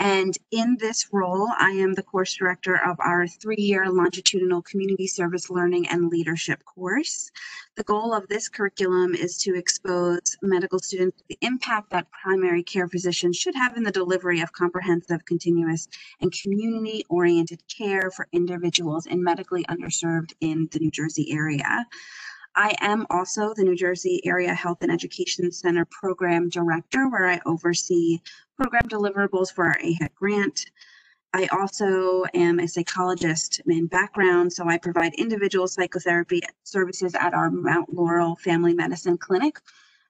And in this role, I am the course director of our three-year longitudinal community service learning and leadership course. The goal of this curriculum is to expose medical students to the impact that primary care physicians should have in the delivery of comprehensive, continuous, and community-oriented care for individuals in medically underserved in the New Jersey area. I am also the New Jersey Area Health and Education Center Program Director, where I oversee program deliverables for our AHEC grant. I also am a psychologist in background, so I provide individual psychotherapy services at our Mount Laurel Family Medicine Clinic.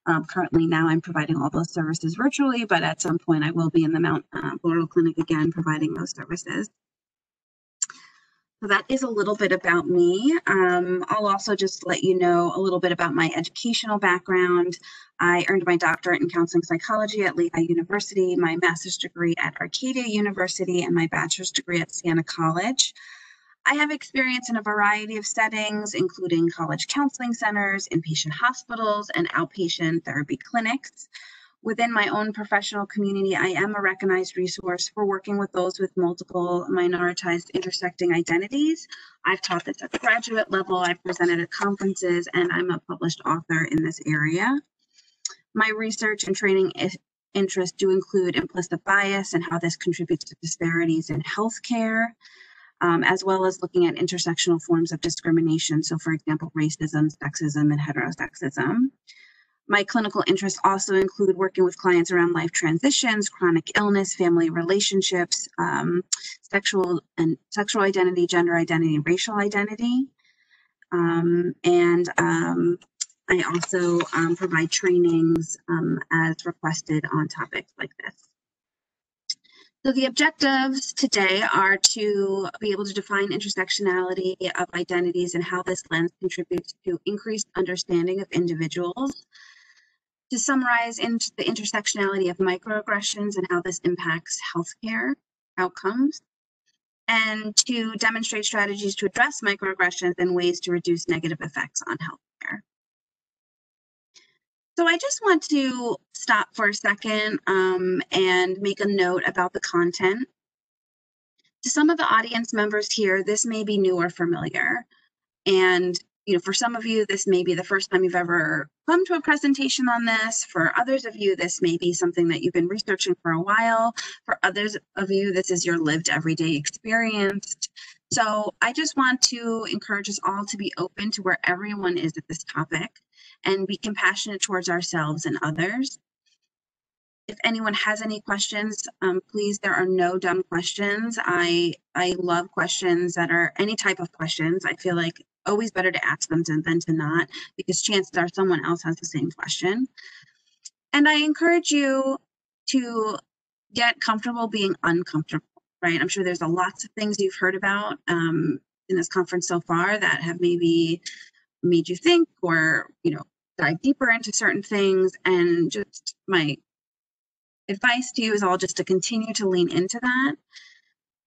Um, currently, now I'm providing all those services virtually, but at some point I will be in the Mount uh, Laurel Clinic again providing those services. So that is a little bit about me. Um, I'll also just let you know a little bit about my educational background. I earned my doctorate in counseling psychology at Lehigh University, my master's degree at Arcadia University, and my bachelor's degree at Siena College. I have experience in a variety of settings, including college counseling centers, inpatient hospitals, and outpatient therapy clinics. Within my own professional community, I am a recognized resource for working with those with multiple minoritized intersecting identities. I've taught this at the graduate level, I've presented at conferences, and I'm a published author in this area. My research and training interests do include implicit bias and how this contributes to disparities in healthcare, um, as well as looking at intersectional forms of discrimination. So for example, racism, sexism, and heterosexism. My clinical interests also include working with clients around life transitions, chronic illness, family relationships, um, sexual and sexual identity, gender identity, racial identity. Um, and um, I also um, provide trainings um, as requested on topics like this. So the objectives today are to be able to define intersectionality of identities and how this lens contributes to increased understanding of individuals, to summarize into the intersectionality of microaggressions and how this impacts healthcare outcomes, and to demonstrate strategies to address microaggressions and ways to reduce negative effects on healthcare. So I just want to stop for a second um, and make a note about the content. To some of the audience members here, this may be new or familiar. And you know, for some of you, this may be the first time you've ever come to a presentation on this. For others of you, this may be something that you've been researching for a while. For others of you, this is your lived everyday experience. So I just want to encourage us all to be open to where everyone is at this topic and be compassionate towards ourselves and others. If anyone has any questions, um, please, there are no dumb questions. I, I love questions that are any type of questions. I feel like always better to ask them to, than to not, because chances are someone else has the same question. And I encourage you to get comfortable being uncomfortable, right? I'm sure there's a lots of things you've heard about um, in this conference so far that have maybe made you think or, you know, dive deeper into certain things. And just my advice to you is all just to continue to lean into that.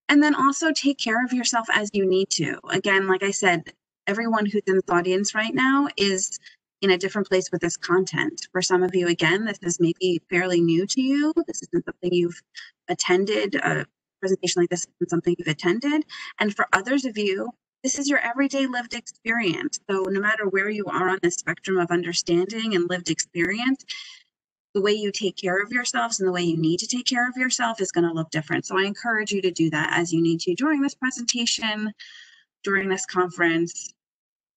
And then also take care of yourself as you need to. Again, like I said, everyone who's in this audience right now is in a different place with this content. For some of you, again, this is maybe fairly new to you. This isn't something you've attended, a presentation like this isn't something you've attended. And for others of you, this is your everyday lived experience. So no matter where you are on the spectrum of understanding and lived experience, the way you take care of yourselves and the way you need to take care of yourself is going to look different. So I encourage you to do that as you need to during this presentation, during this conference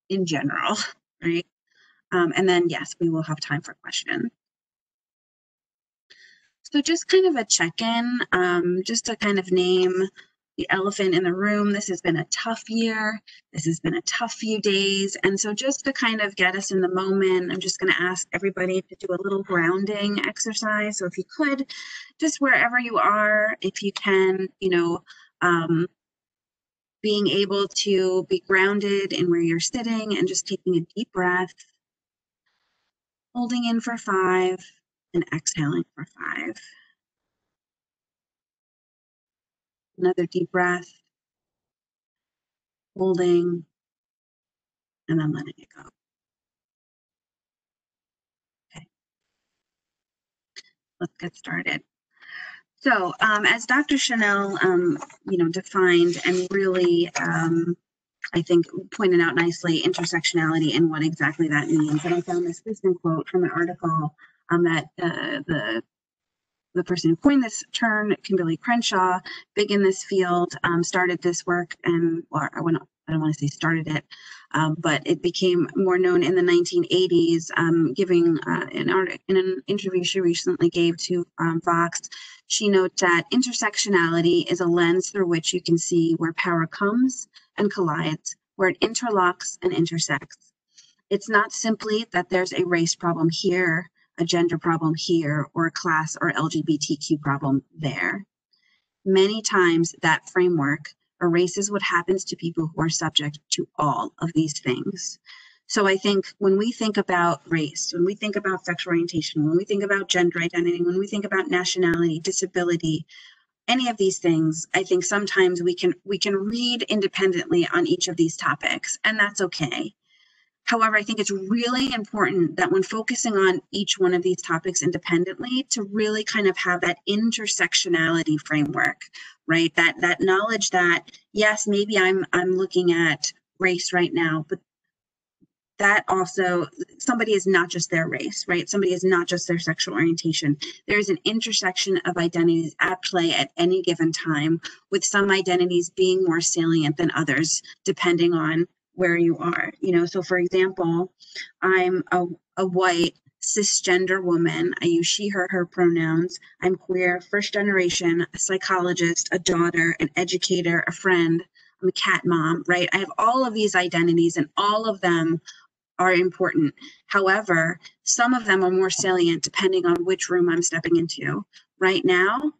in general, right? Um, and then, yes, we will have time for questions. So just kind of a check-in, um, just to kind of name the elephant in the room. This has been a tough year. This has been a tough few days. And so just to kind of get us in the moment, I'm just going to ask everybody to do a little grounding exercise. So if you could, just wherever you are, if you can, you know, um, being able to be grounded in where you're sitting and just taking a deep breath, holding in for five and exhaling for five. Another deep breath, holding, and then letting it go. Okay, let's get started. So um, as Dr. Chanel, um, you know, defined and really, um, I think, pointed out nicely intersectionality and what exactly that means. And I found this recent quote from an article um, that uh, the the person who coined this term, Kimberlé Crenshaw, big in this field, um, started this work and, or I, want I don't want to say started it, um, but it became more known in the 1980s, um, giving uh, an art in an interview she recently gave to um, Vox. She notes that intersectionality is a lens through which you can see where power comes and collides, where it interlocks and intersects. It's not simply that there's a race problem here a gender problem here or a class or LGBTQ problem there. Many times that framework erases what happens to people who are subject to all of these things. So I think when we think about race, when we think about sexual orientation, when we think about gender identity, when we think about nationality, disability, any of these things, I think sometimes we can we can read independently on each of these topics, and that's okay. However, I think it's really important that when focusing on each one of these topics independently, to really kind of have that intersectionality framework, right? That that knowledge that yes, maybe I'm I'm looking at race right now, but that also somebody is not just their race, right? Somebody is not just their sexual orientation. There is an intersection of identities at play at any given time, with some identities being more salient than others, depending on where you are. You know, so for example, I'm a, a white cisgender woman. I use she, her, her pronouns. I'm queer, first generation, a psychologist, a daughter, an educator, a friend. I'm a cat mom, right? I have all of these identities and all of them are important. However, some of them are more salient depending on which room I'm stepping into. Right now,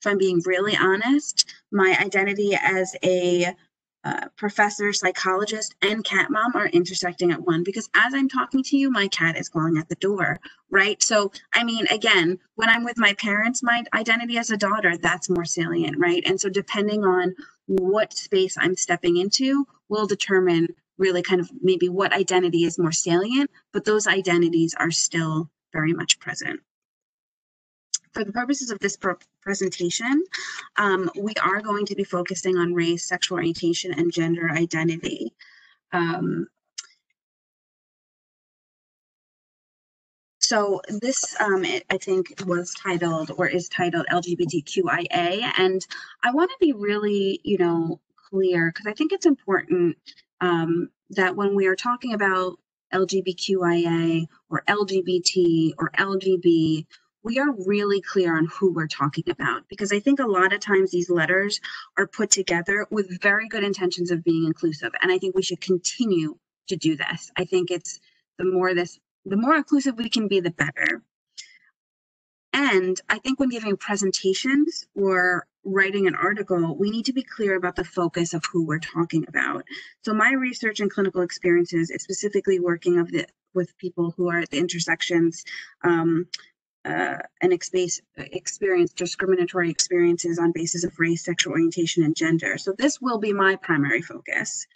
if I'm being really honest, my identity as a uh, professor, psychologist, and cat mom are intersecting at one because as I'm talking to you, my cat is calling at the door, right? So, I mean, again, when I'm with my parents, my identity as a daughter, that's more salient, right? And so, depending on what space I'm stepping into, will determine really kind of maybe what identity is more salient, but those identities are still very much present for the purposes of this presentation, um, we are going to be focusing on race, sexual orientation, and gender identity. Um, so this, um, it, I think, was titled or is titled LGBTQIA, and I want to be really, you know, clear because I think it's important um, that when we are talking about LGBTQIA or LGBT or LGB, we are really clear on who we're talking about because I think a lot of times these letters are put together with very good intentions of being inclusive. And I think we should continue to do this. I think it's the more this, the more inclusive we can be, the better. And I think when giving presentations or writing an article, we need to be clear about the focus of who we're talking about. So my research and clinical experiences is specifically working of the, with people who are at the intersections um, uh, and experience, experience discriminatory experiences on basis of race, sexual orientation, and gender. So this will be my primary focus.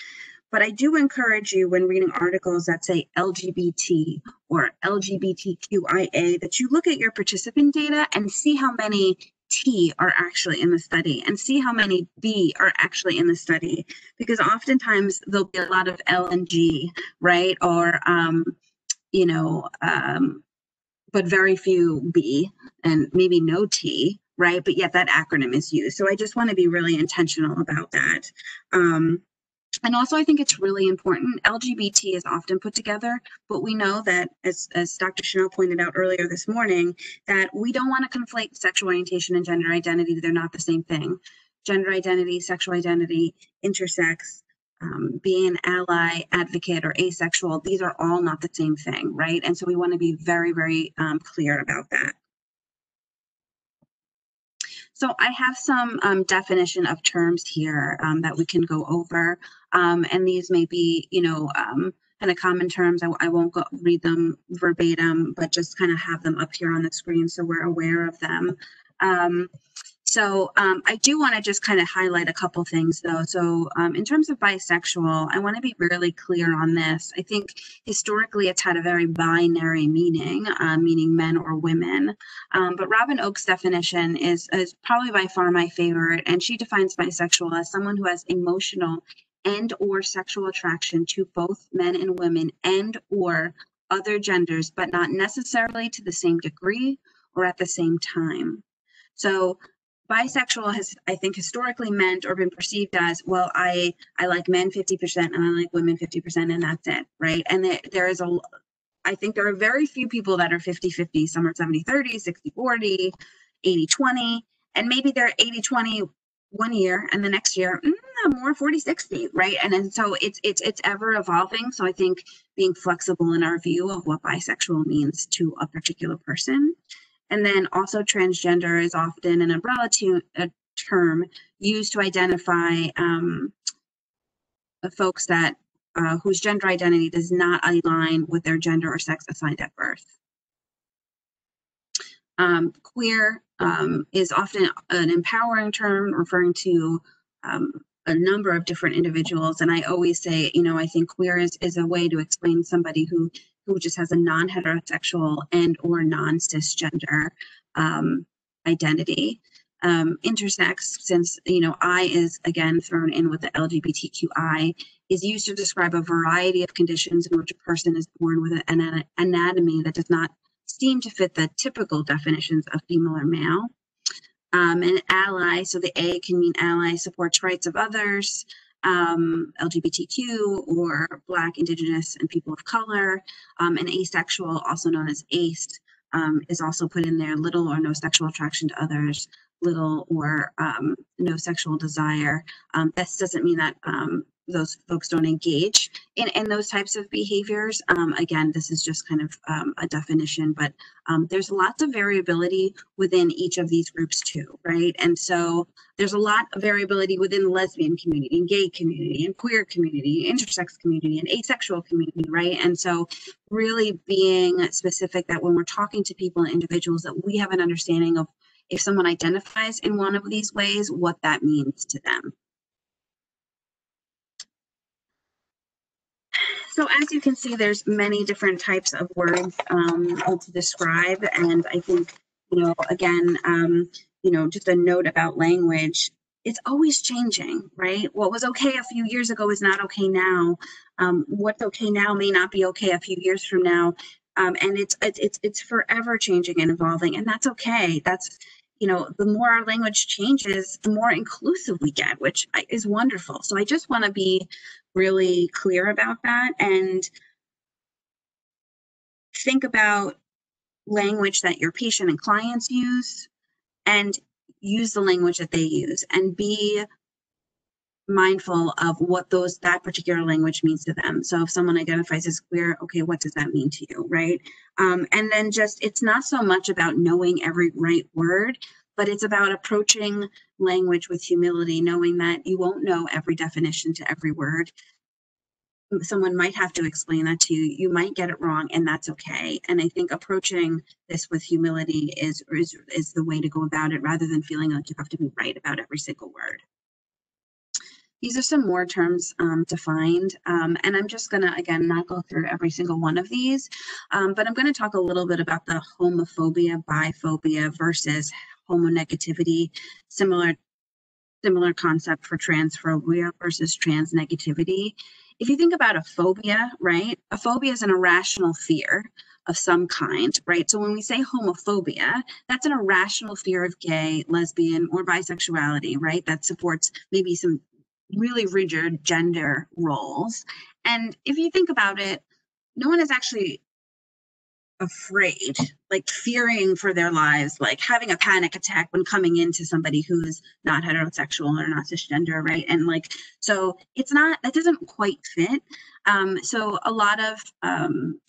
But I do encourage you when reading articles that say LGBT or LGBTQIA that you look at your participant data and see how many T are actually in the study and see how many B are actually in the study. Because oftentimes there'll be a lot of L and G, right? Or, um, you know, um, but very few B and maybe no T, right? But yet that acronym is used. So I just want to be really intentional about that. Um, and also, I think it's really important. LGBT is often put together, but we know that, as, as Dr. Chanel pointed out earlier this morning, that we don't want to conflate sexual orientation and gender identity. They're not the same thing. Gender identity, sexual identity, intersex, um, being an ally, advocate, or asexual, these are all not the same thing, right? And so we want to be very, very um, clear about that. So I have some um, definition of terms here um, that we can go over, um, and these may be, you know, um, kind of common terms. I, I won't go read them verbatim, but just kind of have them up here on the screen so we're aware of them. So um, I do want to just kind of highlight a couple things though. So um, in terms of bisexual, I want to be really clear on this. I think historically it's had a very binary meaning, uh, meaning men or women. Um, but Robyn Ochs' definition is, is probably by far my favorite. And she defines bisexual as someone who has emotional and or sexual attraction to both men and women and or other genders, but not necessarily to the same degree or at the same time. So bisexual has i think historically meant or been perceived as well i i like men 50% and i like women 50% and that's it right? And there, is a i think there are very few people that are 50 50 some are 70 30 60 40 80 20 and maybe they're 80 20 one year and the next year mm, more 40 60 right? And then so it's it's it's ever evolving. So i think being flexible in our view of what bisexual means to a particular person and then also transgender is often an umbrella to, a term used to identify um, folks that uh, whose gender identity does not align with their gender or sex assigned at birth. Um, queer um, is often an empowering term referring to um, a number of different individuals. And I always say, you know, I think queer is, is a way to explain somebody who who just has a non-heterosexual and or non-cisgender um, identity. Um, intersex, since you know I is again thrown in with the LGBTQI, is used to describe a variety of conditions in which a person is born with an anatomy that does not seem to fit the typical definitions of female or male. Um, an ally, so the A can mean ally, supports rights of others, um, LGBTQ or Black, Indigenous, and people of color. Um, and asexual, also known as ACE, um, is also put in there little or no sexual attraction to others, little or um, no sexual desire. Um, this doesn't mean that um, those folks don't engage in, in those types of behaviors. Um, again, this is just kind of um, a definition, but um, there's lots of variability within each of these groups too, right? And so there's a lot of variability within the lesbian community and gay community and queer community, intersex community and asexual community, right? And so really being specific that when we're talking to people and individuals that we have an understanding of if someone identifies in one of these ways, what that means to them. So as you can see, there's many different types of words um, to describe. And I think, you know, again, um, you know, just a note about language, it's always changing, right? What was okay a few years ago is not okay now. Um, what's okay now may not be okay a few years from now. Um, and it's, it's, it's forever changing and evolving and that's okay. That's, you know, the more our language changes, the more inclusive we get, which is wonderful. So I just want to be really clear about that and think about language that your patient and clients use and use the language that they use and be mindful of what those that particular language means to them. So if someone identifies as queer okay what does that mean to you right? Um, and then just it's not so much about knowing every right word but it's about approaching language with humility knowing that you won't know every definition to every word. Someone might have to explain that to you. You might get it wrong and that's okay. And i think approaching this with humility is is, is the way to go about it rather than feeling like you have to be right about every single word. These are some more terms um, defined, um, and I'm just going to, again, not go through every single one of these, um, but I'm going to talk a little bit about the homophobia, biphobia versus homonegativity, similar similar concept for transphobia versus trans negativity. If you think about a phobia, right, a phobia is an irrational fear of some kind, right? So when we say homophobia, that's an irrational fear of gay, lesbian, or bisexuality, right? That supports maybe some really rigid gender roles. And if you think about it, no one is actually afraid, like fearing for their lives, like having a panic attack when coming into somebody who's not heterosexual or not cisgender, right? And like, so it's not, that doesn't quite fit. Um, so a lot of um,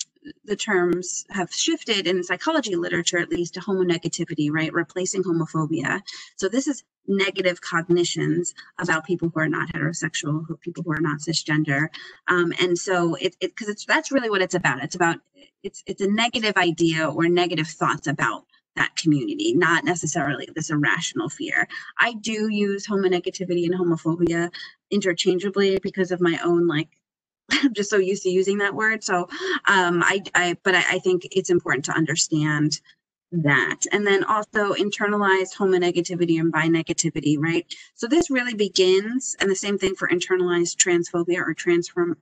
the terms have shifted in psychology literature, at least to homonegativity, right? Replacing homophobia. So this is negative cognitions about people who are not heterosexual, who, people who are not cisgender. Um, and so it, because it, it's that's really what it's about. It's about it's it's a negative idea or negative thoughts about that community, not necessarily this irrational fear. I do use homonegativity and homophobia interchangeably because of my own like I'm just so used to using that word. So um, I, I but I, I think it's important to understand that. And then also internalized homonegativity and binegativity, right? So this really begins, and the same thing for internalized transphobia or transform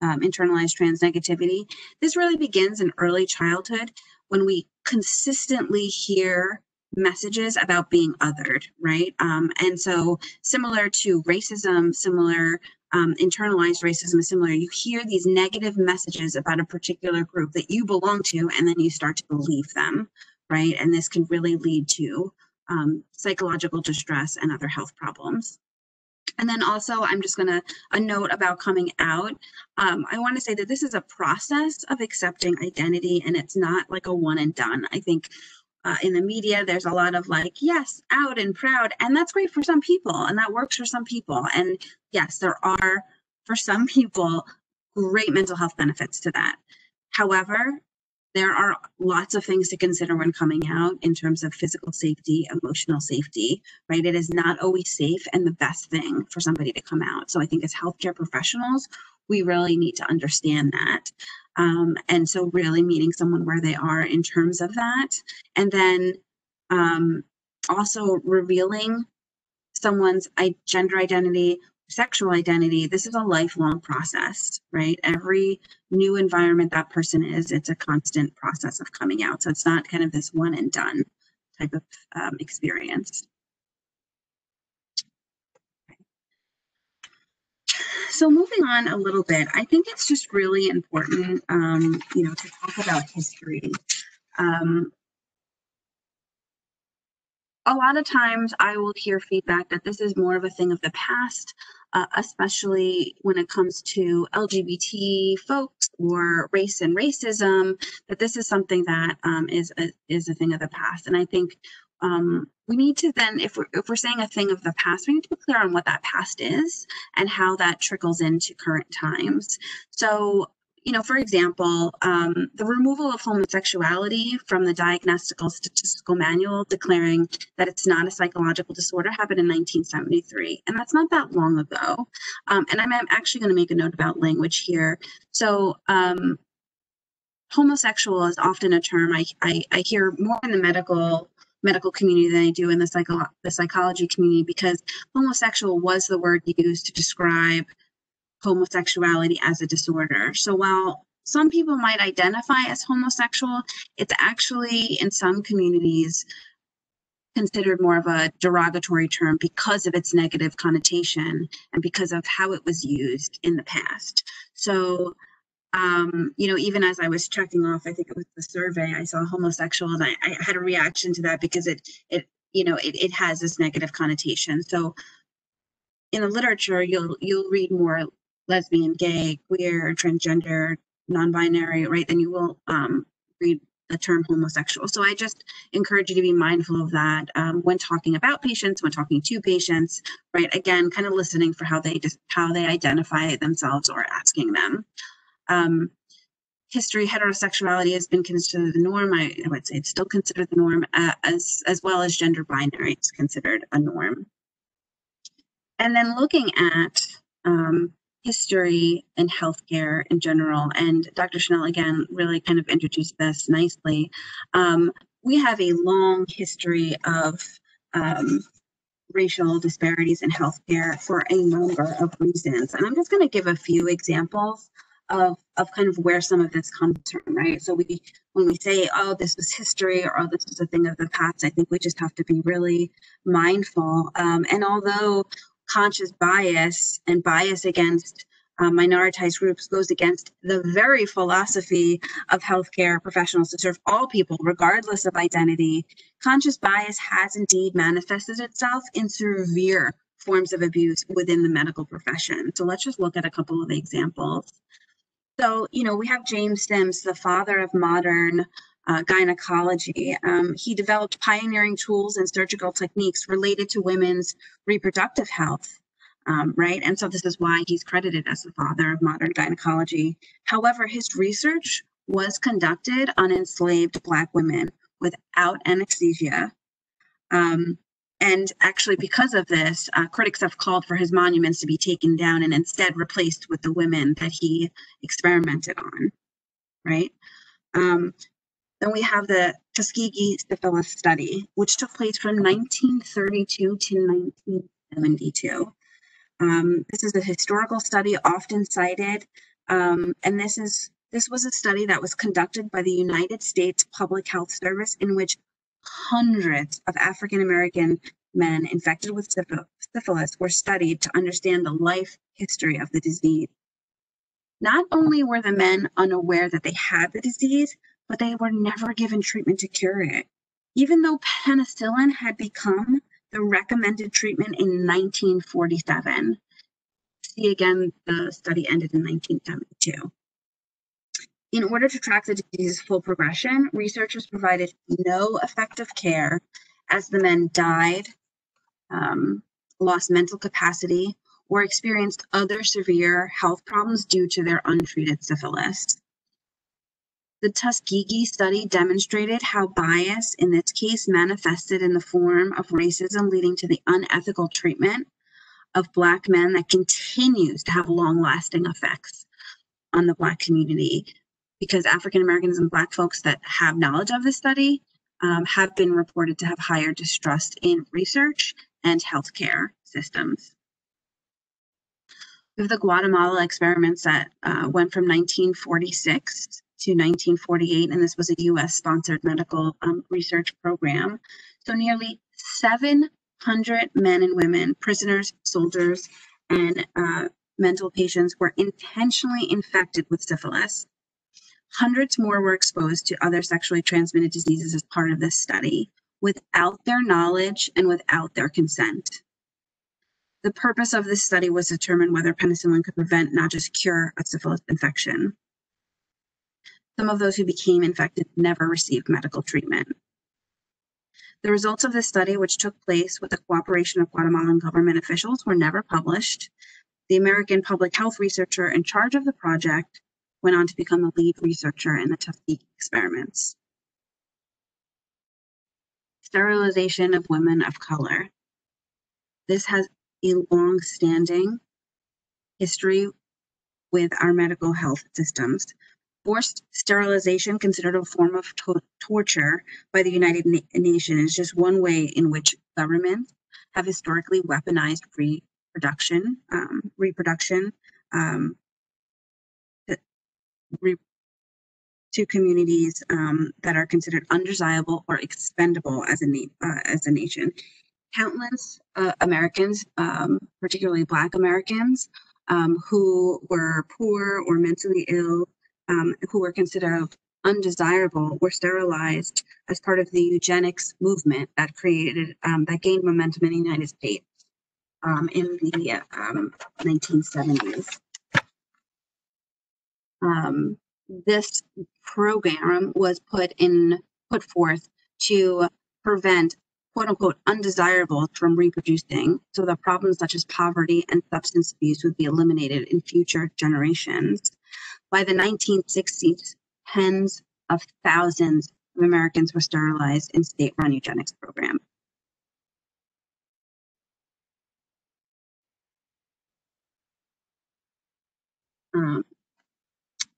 um, internalized transnegativity. This really begins in early childhood when we consistently hear messages about being othered, right? Um, and so similar to racism, similar um, internalized racism is similar. You hear these negative messages about a particular group that you belong to, and then you start to believe them, right? And this can really lead to um, psychological distress and other health problems. And then also, I'm just going to a note about coming out. Um, I want to say that this is a process of accepting identity, and it's not like a one and done. I think uh, in the media, there's a lot of like, yes, out and proud, and that's great for some people, and that works for some people. And yes, there are for some people great mental health benefits to that. However, there are lots of things to consider when coming out in terms of physical safety, emotional safety, right? It is not always safe and the best thing for somebody to come out. So I think as healthcare professionals, we really need to understand that. Um, and so really meeting someone where they are in terms of that. And then um, also revealing someone's gender identity, sexual identity, this is a lifelong process, right? Every new environment that person is, it's a constant process of coming out. So it's not kind of this one and done type of um, experience. So moving on a little bit, I think it's just really important, um, you know, to talk about history. Um, a lot of times I will hear feedback that this is more of a thing of the past, uh, especially when it comes to LGBT folks or race and racism, that this is something that um, is a, is a thing of the past. And I think um, we need to then, if we're, if we're saying a thing of the past, we need to be clear on what that past is and how that trickles into current times. So you know, for example, um, the removal of homosexuality from the Diagnostical Statistical Manual, declaring that it's not a psychological disorder, happened in 1973, and that's not that long ago. Um, and I'm, I'm actually going to make a note about language here. So, um, homosexual is often a term I, I, I hear more in the medical medical community than I do in the psycho the psychology community because homosexual was the word used to describe homosexuality as a disorder. So while some people might identify as homosexual, it's actually in some communities considered more of a derogatory term because of its negative connotation and because of how it was used in the past. So, um, you know, even as I was checking off, I think it was the survey, I saw homosexual and I, I had a reaction to that because it, it, you know, it, it has this negative connotation. So in the literature, you'll you'll read more lesbian, gay, queer, transgender, non-binary, right, then you will um, read the term homosexual. So I just encourage you to be mindful of that um, when talking about patients, when talking to patients, right? Again, kind of listening for how they just how they identify themselves or asking them. Um, history, heterosexuality has been considered the norm. I, I would say it's still considered the norm, uh, as as well as gender binary. It's considered a norm. And then looking at um, history and healthcare in general. And Dr. Chanel, again, really kind of introduced this nicely. Um, we have a long history of um, racial disparities in healthcare for a number of reasons. And I'm just going to give a few examples of, of kind of where some of this comes from, right? So we, when we say, oh, this was history or oh, this was a thing of the past, I think we just have to be really mindful. Um, and although conscious bias and bias against uh, minoritized groups goes against the very philosophy of healthcare professionals to serve all people, regardless of identity. Conscious bias has indeed manifested itself in severe forms of abuse within the medical profession. So let's just look at a couple of examples. So, you know, we have James Sims, the father of modern uh, gynecology. Um, he developed pioneering tools and surgical techniques related to women's reproductive health. Um, right? And so this is why he's credited as the father of modern gynecology. However, his research was conducted on enslaved Black women without anesthesia. Um, and actually, because of this, uh, critics have called for his monuments to be taken down and instead replaced with the women that he experimented on, right? Um, then we have the Tuskegee syphilis study, which took place from 1932 to 1972. Um, this is a historical study often cited, um, and this is this was a study that was conducted by the United States Public Health Service in which hundreds of African American men infected with syphilis were studied to understand the life history of the disease. Not only were the men unaware that they had the disease, but they were never given treatment to cure it. Even though penicillin had become the recommended treatment in 1947. See again, the study ended in 1972. In order to track the disease's full progression, researchers provided no effective care as the men died, um, lost mental capacity, or experienced other severe health problems due to their untreated syphilis. The Tuskegee study demonstrated how bias in this case manifested in the form of racism leading to the unethical treatment of Black men that continues to have long lasting effects on the Black community because African Americans and Black folks that have knowledge of this study um, have been reported to have higher distrust in research and healthcare systems. We have the Guatemala experiments that uh, went from 1946 to 1948, and this was a US sponsored medical um, research program. So nearly 700 men and women, prisoners, soldiers, and uh, mental patients were intentionally infected with syphilis Hundreds more were exposed to other sexually transmitted diseases as part of this study without their knowledge and without their consent. The purpose of this study was to determine whether penicillin could prevent, not just cure, a syphilis infection. Some of those who became infected never received medical treatment. The results of this study, which took place with the cooperation of Guatemalan government officials, were never published. The American public health researcher in charge of the project went on to become the lead researcher in the Tuskegee experiments. Sterilization of women of color. This has a long-standing history with our medical health systems. Forced sterilization, considered a form of to torture by the United Na Nations, is just one way in which governments have historically weaponized reproduction, um, reproduction um, to communities um, that are considered undesirable or expendable as a, uh, as a nation. Countless uh, Americans, um, particularly Black Americans, um, who were poor or mentally ill, um, who were considered undesirable, were sterilized as part of the eugenics movement that created, um, that gained momentum in the United States um, in the 1970s um, this program was put in put forth to prevent quote unquote undesirables from reproducing so that problems such as poverty and substance abuse would be eliminated in future generations. By the 1960s, tens of thousands of Americans were sterilized in state-run eugenics programs. Um,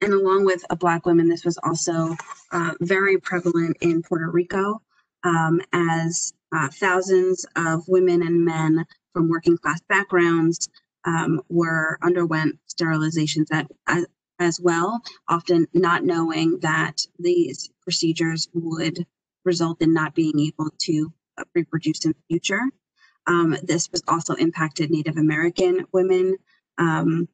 and along with a Black women, this was also uh, very prevalent in Puerto Rico um, as uh, thousands of women and men from working class backgrounds um, were underwent sterilizations at, as, as well, often not knowing that these procedures would result in not being able to uh, reproduce in the future. Um, this was also impacted Native American women um,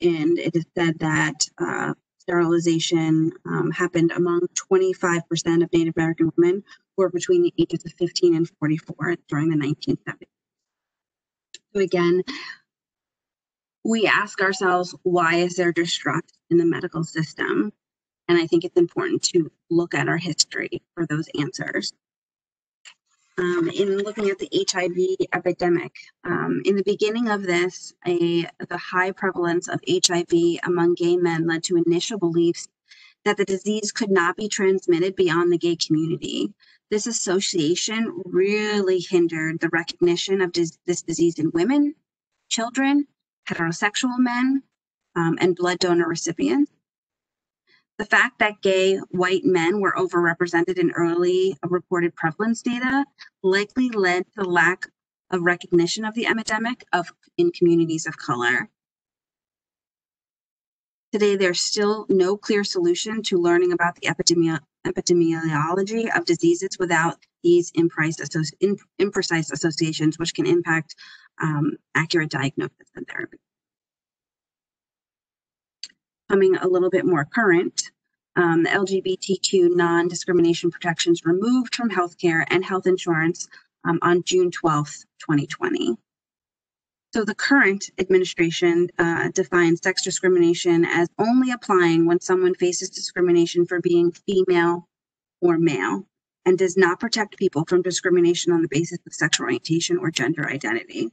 and it is said that uh, sterilization um, happened among 25% of Native American women who were between the ages of 15 and 44 during the 1970s. So again, we ask ourselves, why is there distrust in the medical system? And I think it's important to look at our history for those answers um, in looking at the HIV epidemic. Um, in the beginning of this, a, the high prevalence of HIV among gay men led to initial beliefs that the disease could not be transmitted beyond the gay community. This association really hindered the recognition of dis this disease in women, children, heterosexual men, um, and blood donor recipients. The fact that gay white men were overrepresented in early reported prevalence data likely led to lack of recognition of the epidemic of in communities of color. Today, there's still no clear solution to learning about the epidemi epidemiology of diseases without these imprecise, imprecise associations, which can impact um, accurate diagnosis and therapy. Coming a little bit more current, um, the LGBTQ non-discrimination protections removed from healthcare and health insurance um, on June 12, 2020. So the current administration uh, defines sex discrimination as only applying when someone faces discrimination for being female or male and does not protect people from discrimination on the basis of sexual orientation or gender identity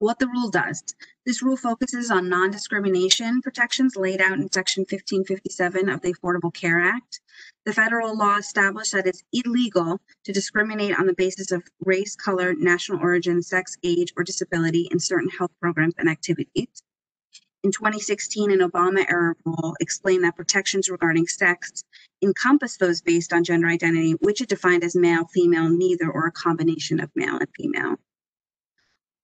what the rule does. This rule focuses on non-discrimination protections laid out in Section 1557 of the Affordable Care Act. The federal law established that it's illegal to discriminate on the basis of race, color, national origin, sex, age, or disability in certain health programs and activities. In 2016, an Obama era rule explained that protections regarding sex encompass those based on gender identity, which it defined as male, female, neither, or a combination of male and female.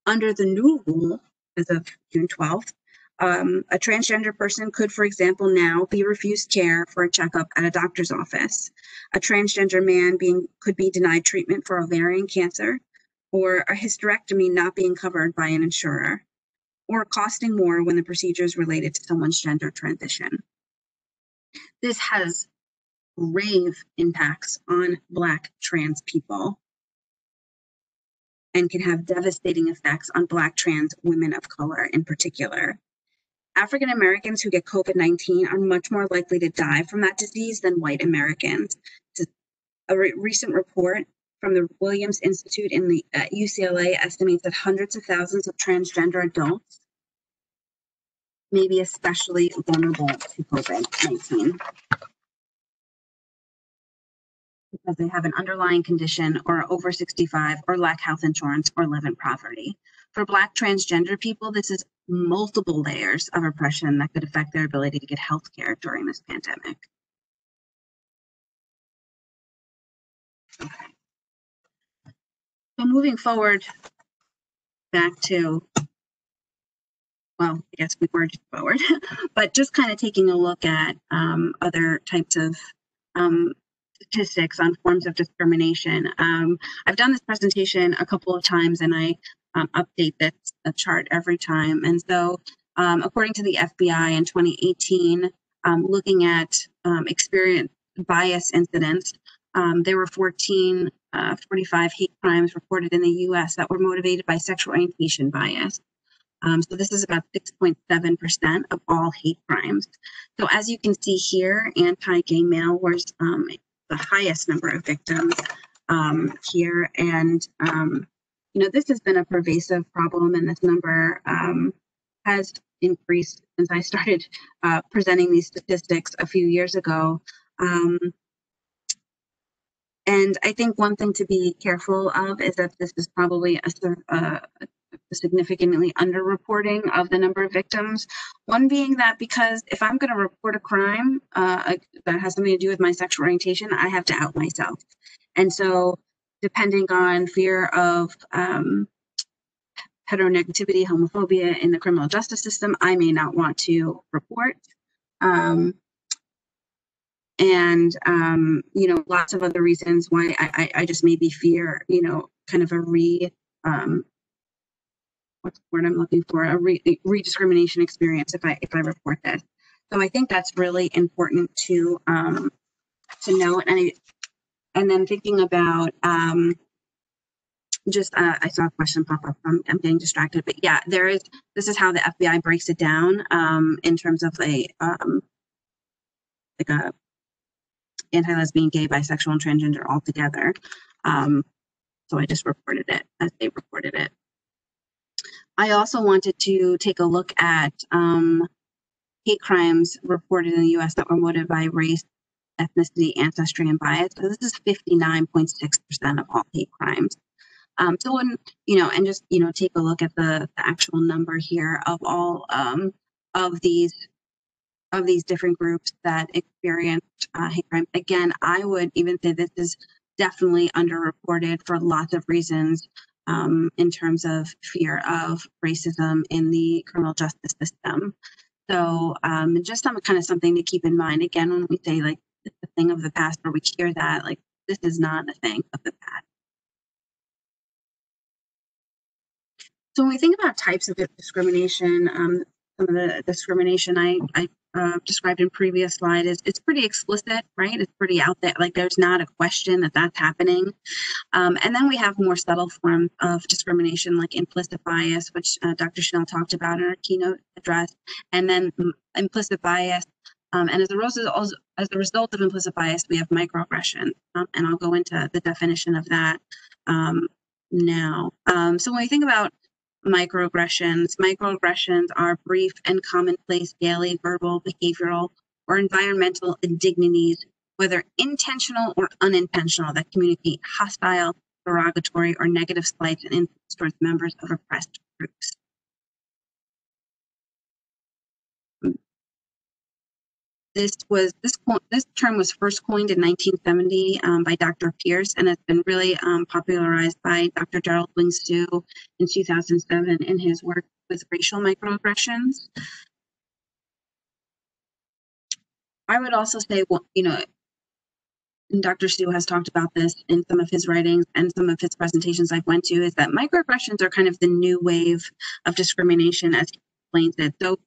Under the new rule, as of June 12th, um, a transgender person could, for example, now be refused care for a checkup at a doctor's office. A transgender man being could be denied treatment for ovarian cancer, or a hysterectomy not being covered by an insurer, or costing more when the procedure is related to someone's gender transition. This has grave impacts on Black trans people and can have devastating effects on Black trans women of color in particular. African Americans who get COVID 19 are much more likely to die from that disease than white Americans. A re recent report from the Williams Institute in the uh, UCLA estimates that hundreds of thousands of transgender adults may be especially vulnerable to COVID 19 because they have an underlying condition or are over 65 or lack health insurance or live in poverty. For Black transgender people, this is multiple layers of oppression that could affect their ability to get health care during this pandemic. Okay. So moving forward back to, well, I guess we were forward, but just kind of taking a look at um, other types of um, statistics on forms of discrimination. Um, I've done this presentation a couple of times and I um, update this chart every time. And so um, according to the FBI in 2018, um, looking at experience bias incidents, there were 14, uh, 45 hate crimes reported in the US that were motivated by sexual orientation bias. Um, so this is about 6.7% of all hate crimes. So as you can see here, anti-gay male was um, the highest number of victims um, here. And, um, you know, this has been a pervasive problem and this number um, has increased since I started uh, presenting these statistics a few years ago. Um, and I think one thing to be careful of is that this is probably a, a, significantly underreporting of the number of victims. One being that because if I'm going to report a crime uh, that has something to do with my sexual orientation, I have to out myself. And so, depending on fear of um, heteronormativity, homophobia in the criminal justice system, I may not want to report. Um, and um, you know, lots of other reasons why I, I, I just maybe fear, you know, kind of a re um, what's the word I'm looking for, a re, discrimination experience if I if I report this. So I think that's really important to um, to note. And I, and then thinking about um, just uh, I saw a question pop up. I'm, I'm, getting distracted, but yeah, there is. This is how the FBI breaks it down um, in terms of a um, like a anti-lesbian, gay, bisexual, and transgender all together. Um, so I just reported it as they reported it. I also wanted to take a look at um, hate crimes reported in the US that were motivated by race, ethnicity, ancestry, and bias. So this is 59.6% of all hate crimes. Um, so when, you know, and just, you know, take a look at the, the actual number here of all um, of these of these different groups that experienced uh, hate crime. Again, I would even say this is definitely underreported for lots of reasons um, in terms of fear of racism in the criminal justice system. So um, just some kind of something to keep in mind. Again, when we say like it's a thing of the past or we hear that, like this is not a thing of the past. So when we think about types of discrimination, um, some of the discrimination I, I uh, described in previous slide is it's pretty explicit, right? It's pretty out there. Like there's not a question that that's happening. Um, and then we have more subtle forms of discrimination like implicit bias, which uh, Dr. Chanel talked about in our keynote address, and then implicit bias. Um, and as a, result, as a result of implicit bias, we have microaggression. Um, and I'll go into the definition of that um, now. Um, so when we think about microaggressions. Microaggressions are brief and commonplace daily verbal, behavioral, or environmental indignities, whether intentional or unintentional, that communicate hostile, derogatory, or negative slights and insults towards members of oppressed groups. This was this this term was first coined in 1970 um, by Dr. Pierce and it's been really um, popularized by Dr. Derald Wing Sue in 2007 in his work with racial microaggressions. I would also say, well, you know, Dr. Sue has talked about this in some of his writings and some of his presentations I've went to, is that microaggressions are kind of the new wave of discrimination as he explains it. So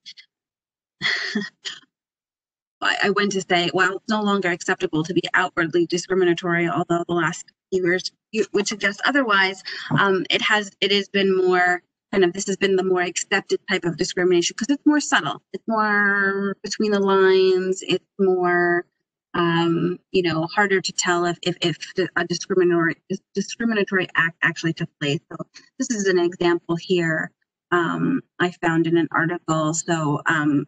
I went to say, well, it's no longer acceptable to be outwardly discriminatory, although the last few years would suggest otherwise. Um, it has, it has been more kind of, this has been the more accepted type of discrimination because it's more subtle. It's more between the lines. It's more, um, you know, harder to tell if, if, if a discriminatory discriminatory act actually took place. So this is an example here um, I found in an article. So um,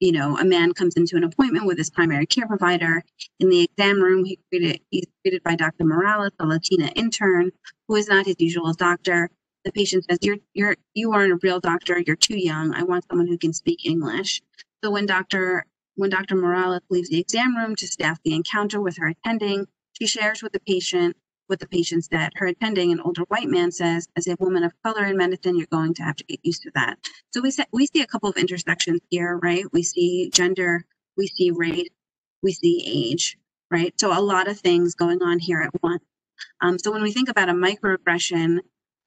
you know, a man comes into an appointment with his primary care provider. In the exam room, he greeted, he's greeted by Dr. Morales, a Latina intern, who is not his usual doctor. The patient says, "You're you're you aren't a real doctor. You're too young. I want someone who can speak English." So when Dr. when Dr. Morales leaves the exam room to staff the encounter with her attending, she shares with the patient with the patients that her attending, an older white man says, as a woman of color in medicine, you're going to have to get used to that. So we, we see a couple of intersections here, right? We see gender, we see race, we see age, right? So a lot of things going on here at once. Um, so when we think about a microaggression,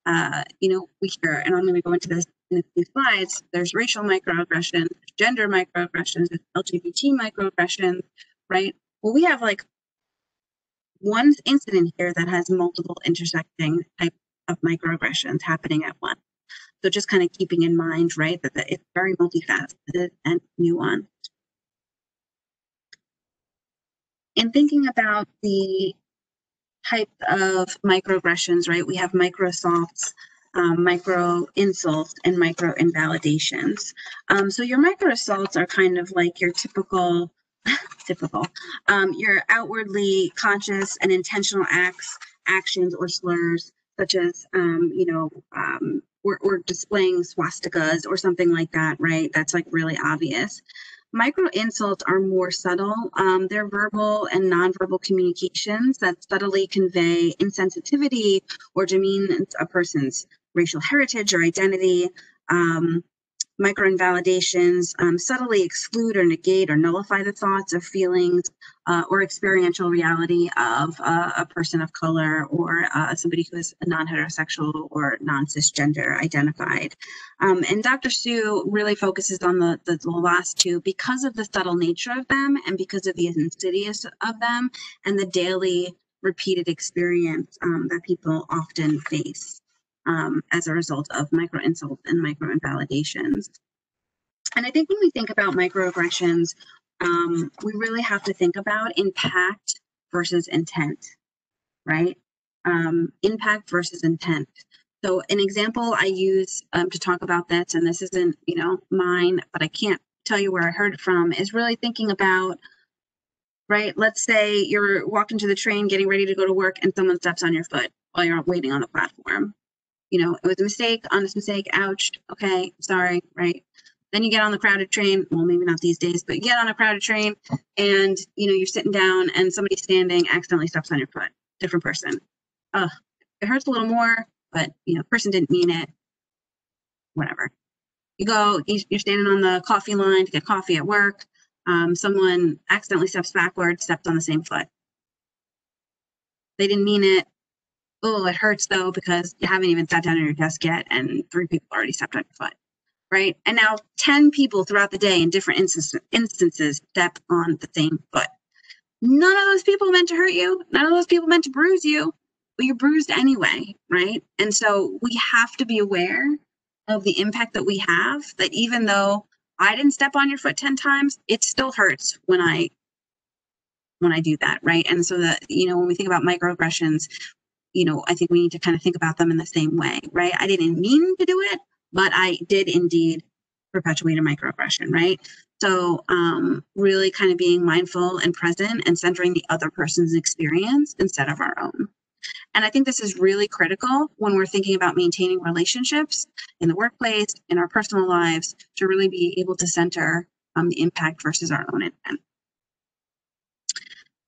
uh, you know, we hear, and I'm going to go into this in a few slides, there's racial microaggressions, gender microaggressions, LGBT microaggressions, right? Well, we have like one incident here that has multiple intersecting type of microaggressions happening at once. So just kind of keeping in mind, right, that, that it's very multifaceted and nuanced. In thinking about the type of microaggressions, right, we have micro assaults, um, micro insults, and micro invalidations. Um, so your micro assaults are kind of like your typical typical. Um, your outwardly conscious and intentional acts, actions, or slurs, such as, um, you know, um, or, or displaying swastikas or something like that, right? That's like really obvious. Micro insults are more subtle. Um, they're verbal and nonverbal communications that subtly convey insensitivity or demean a person's racial heritage or identity. Um, microinvalidations um, subtly exclude or negate or nullify the thoughts or feelings uh, or experiential reality of uh, a person of color or uh, somebody who is non-heterosexual or non-cisgender identified. Um, and Dr. Sue really focuses on the, the, the last two because of the subtle nature of them and because of the insidious of them and the daily repeated experience um, that people often face um, as a result of micro insults and micro invalidations. And I think when we think about microaggressions, um, we really have to think about impact versus intent, right? Um, impact versus intent. So an example I use um, to talk about this, and this isn't, you know, mine, but I can't tell you where I heard it from is really thinking about, right? Let's say you're walking to the train, getting ready to go to work, and someone steps on your foot while you're waiting on the platform. You know, it was a mistake, honest mistake, ouch, okay, sorry, right? Then you get on the crowded train, well, maybe not these days, but you get on a crowded train and, you know, you're sitting down and somebody standing accidentally steps on your foot, different person. Uh, it hurts a little more, but, you know, person didn't mean it, whatever. You go, you're standing on the coffee line to get coffee at work. Um, someone accidentally steps backward, stepped on the same foot. They didn't mean it. Oh, it hurts though because you haven't even sat down at your desk yet and three people already stepped on your foot right? And now 10 people throughout the day in different instances, instances step on the same foot. None of those people meant to hurt you. None of those people meant to bruise you, but you're bruised anyway, right? And so we have to be aware of the impact that we have, that even though I didn't step on your foot 10 times, it still hurts when I when I do that, right? And so that, you know, when we think about microaggressions, you know, I think we need to kind of think about them in the same way, right? I didn't mean to do it, but I did indeed perpetuate a microaggression, right? So um, really kind of being mindful and present and centering the other person's experience instead of our own. And I think this is really critical when we're thinking about maintaining relationships in the workplace, in our personal lives, to really be able to center um, the impact versus our own intent.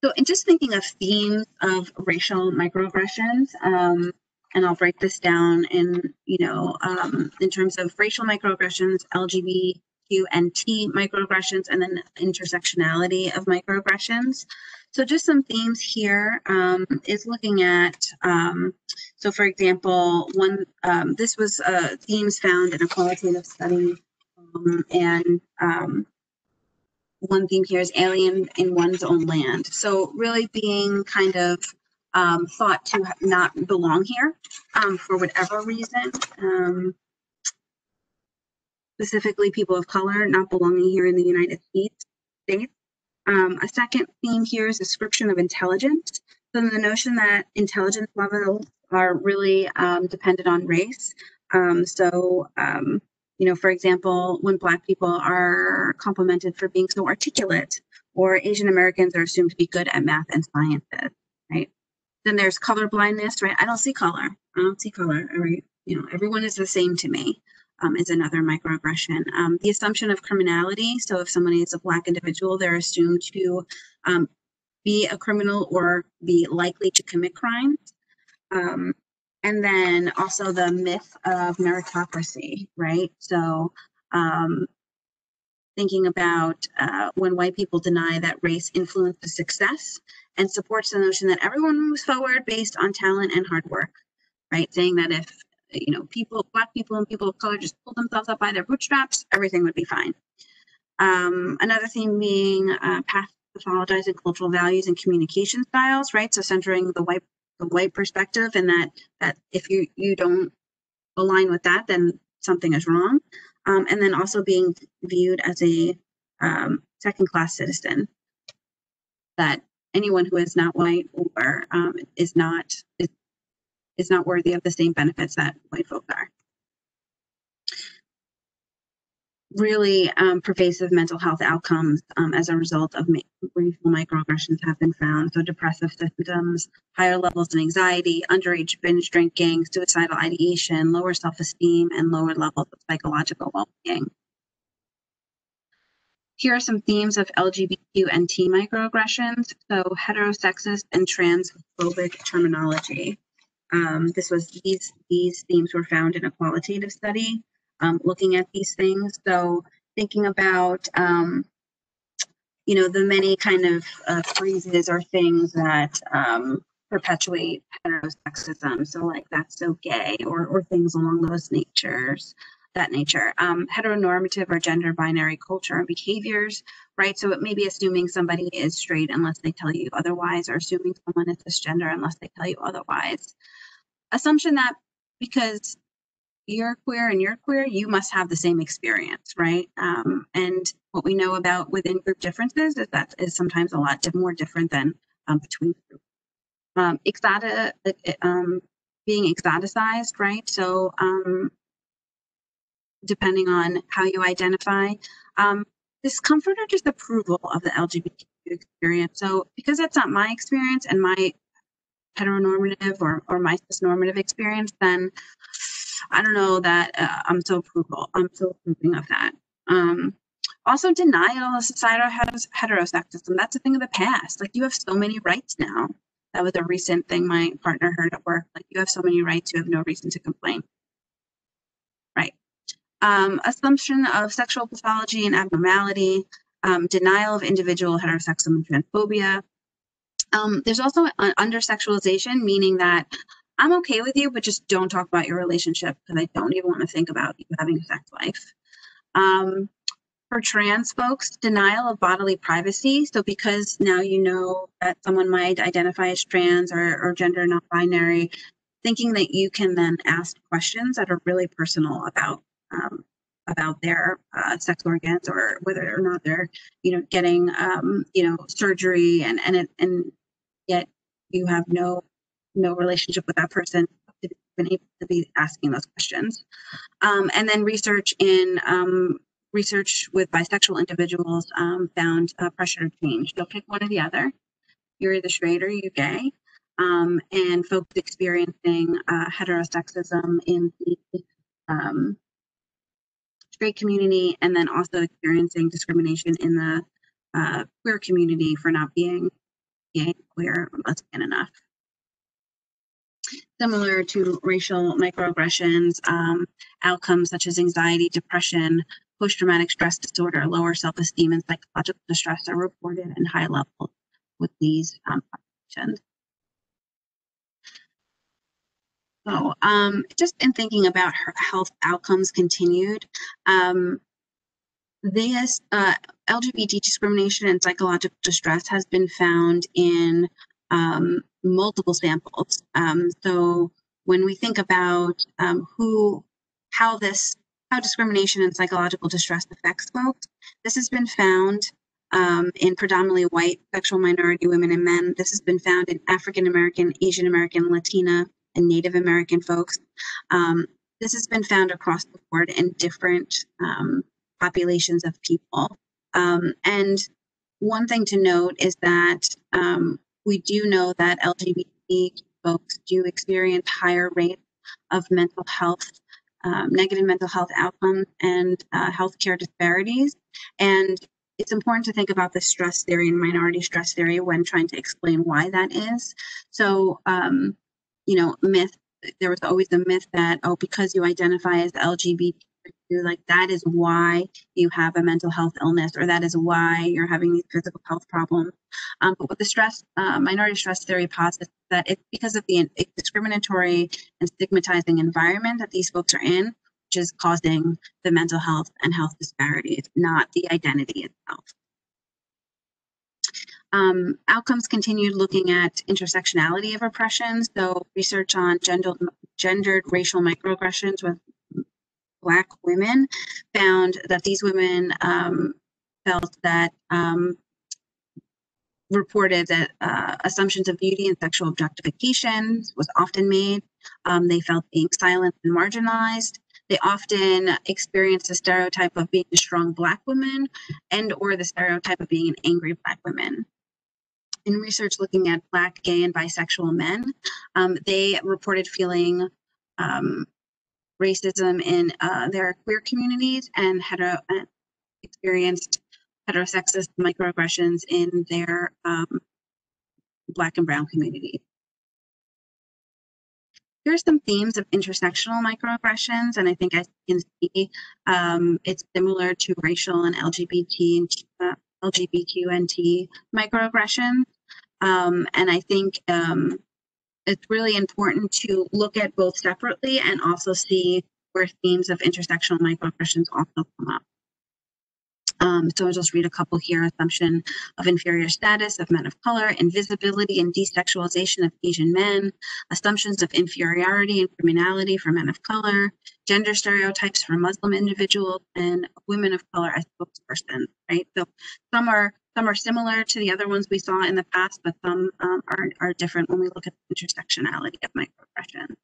So in just thinking of themes of racial microaggressions, um, and I'll break this down in, you know, um, in terms of racial microaggressions, LGBTQ and T microaggressions, and then intersectionality of microaggressions. So just some themes here um, is looking at, um, so for example, one, um, this was uh, themes found in a qualitative study um, and um, one theme here is alien in one's own land. So really being kind of um, thought to not belong here um, for whatever reason. Um, specifically, people of color not belonging here in the United States. Um, a second theme here is description of intelligence. So the notion that intelligence levels are really um, dependent on race. Um, so, you know, for example, when Black people are complimented for being so articulate, or Asian Americans are assumed to be good at math and sciences, right? Then there's color blindness, right? I don't see color. I don't see color. Every, you know, everyone is the same to me. Um, is another microaggression. Um, the assumption of criminality. So if someone is a black individual, they're assumed to um, be a criminal or be likely to commit crimes. Um, and then also the myth of meritocracy, right? So um, thinking about uh, when white people deny that race influences success and supports the notion that everyone moves forward based on talent and hard work, right? Saying that if you know people, black people and people of color just pull themselves up by their bootstraps, everything would be fine. Um, another theme being uh, pathologizing cultural values and communication styles, right? So centering the white the white perspective and that that if you you don't align with that, then something is wrong. Um, and then also being viewed as a um, second class citizen that anyone who is not white or um, is not is, is not worthy of the same benefits that white folk are. Really um, pervasive mental health outcomes um, as a result of racial microaggressions have been found. So depressive symptoms, higher levels of anxiety, underage binge drinking, suicidal ideation, lower self-esteem, and lower levels of psychological well-being. Here are some themes of LGBTQ and T microaggressions. So heterosexist and transphobic terminology. Um, this was these these themes were found in a qualitative study um, looking at these things. So thinking about um, you know the many kind of uh, phrases or things that um, perpetuate heterosexism. So like that's so gay or or things along those natures that nature. Um, heteronormative or gender binary culture and behaviors, right? So it may be assuming somebody is straight unless they tell you otherwise, or assuming someone is cisgender unless they tell you otherwise. Assumption that because you're queer and you're queer, you must have the same experience, right? Um, and what we know about within group differences is that is sometimes a lot more different than um, between groups. Um, exotic, um, being exoticized, right? So um, depending on how you identify. Um, discomfort or disapproval of the LGBTQ experience. So because that's not my experience and my heteronormative or, or my cisnormative experience, then I don't know that uh, I'm so approval. I'm so approving of that. Um, also, denial of societal heterosexism. That's a thing of the past. Like you have so many rights now. That was a recent thing my partner heard at work. Like you have so many rights, you have no reason to complain. Right. Um, assumption of sexual pathology and abnormality, um, denial of individual heterosexism and transphobia. Um, there's also an undersexualization, meaning that I'm okay with you, but just don't talk about your relationship because I don't even want to think about you having a sex life. Um, for trans folks, denial of bodily privacy. So because now you know that someone might identify as trans or, or gender non-binary, thinking that you can then ask questions that are really personal about um, about their uh, sex organs or whether or not they're you know getting um, you know surgery and and it, and yet you have no no relationship with that person to been able to be asking those questions. Um, and then research in um, research with bisexual individuals um, found uh, pressure to change. They'll pick one or the other. You're either straight or you're gay. Um, and folks experiencing uh, heterosexism in the um, straight community and then also experiencing discrimination in the uh, queer community for not being gay, queer, lesbian enough. Similar to racial microaggressions, um, outcomes such as anxiety, depression, post-traumatic stress disorder, lower self-esteem, and psychological distress are reported in high levels with these um, populations. So um, just in thinking about her health outcomes continued, um, this uh, LGBT discrimination and psychological distress has been found in um, multiple samples. Um, so when we think about um, who, how this, how discrimination and psychological distress affects folks, this has been found um, in predominantly white sexual minority women and men. This has been found in African American, Asian American, Latina, and Native American folks. Um, this has been found across the board in different um, populations of people. Um, and one thing to note is that um, we do know that LGBT folks do experience higher rates of mental health, um, negative mental health outcomes, and uh, healthcare disparities. And it's important to think about the stress theory and minority stress theory when trying to explain why that is. So, um, you know, myth, there was always a myth that, oh, because you identify as LGBTQ, like that is why you have a mental health illness or that is why you're having these physical health problems. Um, but what the stress, uh, minority stress theory posits that it's because of the discriminatory and stigmatizing environment that these folks are in, which is causing the mental health and health disparities, not the identity itself. Um, outcomes continued looking at intersectionality of oppression. So research on gendered, gendered racial microaggressions with Black women found that these women um, felt that um, reported that uh, assumptions of beauty and sexual objectification was often made. Um, they felt being silenced and marginalized. They often experienced the stereotype of being a strong Black woman and or the stereotype of being an angry Black woman in research looking at Black, gay, and bisexual men, um, they reported feeling um, racism in uh, their queer communities and hetero uh, experienced heterosexist microaggressions in their um, Black and Brown communities. Here are some themes of intersectional microaggressions, and I think as you can see, um, it's similar to racial and LGBT and uh, LGBTQNT microaggressions. Um, and I think um, it's really important to look at both separately and also see where themes of intersectional microaggressions also come up. Um, so I'll just read a couple here. Assumption of inferior status of men of color, invisibility and desexualization of Asian men, assumptions of inferiority and criminality for men of color, gender stereotypes for Muslim individuals, and women of color as spokespersons, right? So some are some are similar to the other ones we saw in the past, but some um, are, are different when we look at the intersectionality of microaggression.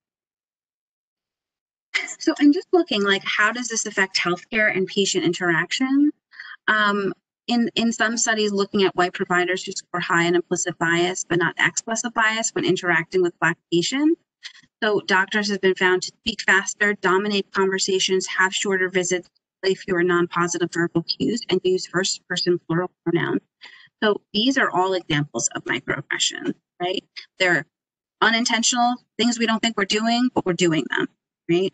So I'm just looking like, how does this affect healthcare and patient interaction? Um, in, in some studies looking at white providers who score high in implicit bias, but not explicit bias when interacting with Black patients. So doctors have been found to speak faster, dominate conversations, have shorter visits, play fewer non-positive verbal cues, and use first-person plural pronouns. So these are all examples of microaggression, right? They're unintentional things we don't think we're doing, but we're doing them, right?